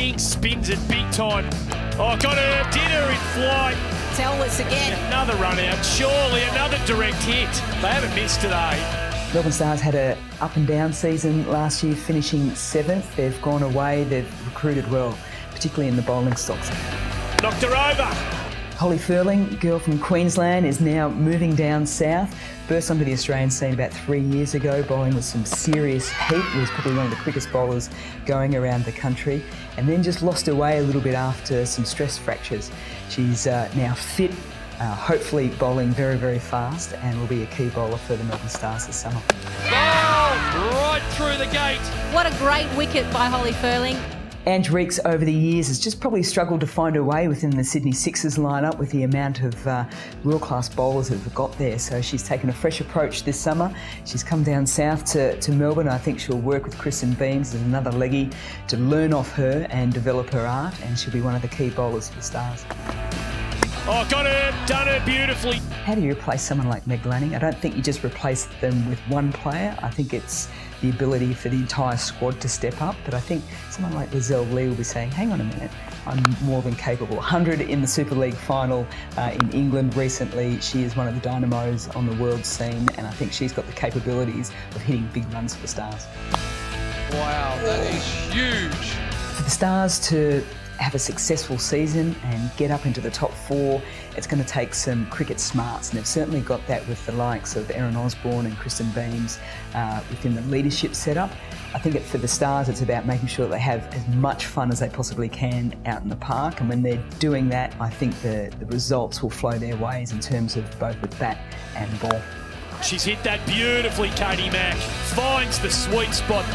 King spins it big time. Oh, got her dinner in flight. Tell us again. Another run out. Surely another direct hit. They haven't missed today. Melbourne Stars had a up and down season last year, finishing seventh. They've gone away. They've recruited well, particularly in the bowling stocks. Knocked her over. Holly Ferling, girl from Queensland, is now moving down south. Burst onto the Australian scene about three years ago, bowling with some serious heat. Was probably one of the quickest bowlers going around the country, and then just lost her way a little bit after some stress fractures. She's uh, now fit, uh, hopefully bowling very, very fast, and will be a key bowler for the Melbourne Stars this summer. Bowled right through the gate. What a great wicket by Holly Ferling. Ange Reakes over the years has just probably struggled to find her way within the Sydney Sixers lineup with the amount of uh, world class bowlers that have got there. So she's taken a fresh approach this summer. She's come down south to, to Melbourne. I think she'll work with Kristen Beams as another leggy to learn off her and develop her art, and she'll be one of the key bowlers for the Stars. Oh, got her, done her beautifully. How do you replace someone like Meg Lanning? I don't think you just replace them with one player. I think it's the ability for the entire squad to step up. But I think someone like Lizelle Lee will be saying, hang on a minute, I'm more than capable. 100 in the Super League final uh, in England recently. She is one of the dynamos on the world scene, and I think she's got the capabilities of hitting big runs for the Stars. Wow, that is huge. For the Stars to have a successful season and get up into the top four, it's going to take some cricket smarts, and they've certainly got that with the likes of Erin Osborne and Kristen Beams uh, within the leadership setup. I think it, for the Stars, it's about making sure they have as much fun as they possibly can out in the park, and when they're doing that, I think the, the results will flow their ways in terms of both the bat and ball. She's hit that beautifully, Katie Mack. Finds the sweet spot.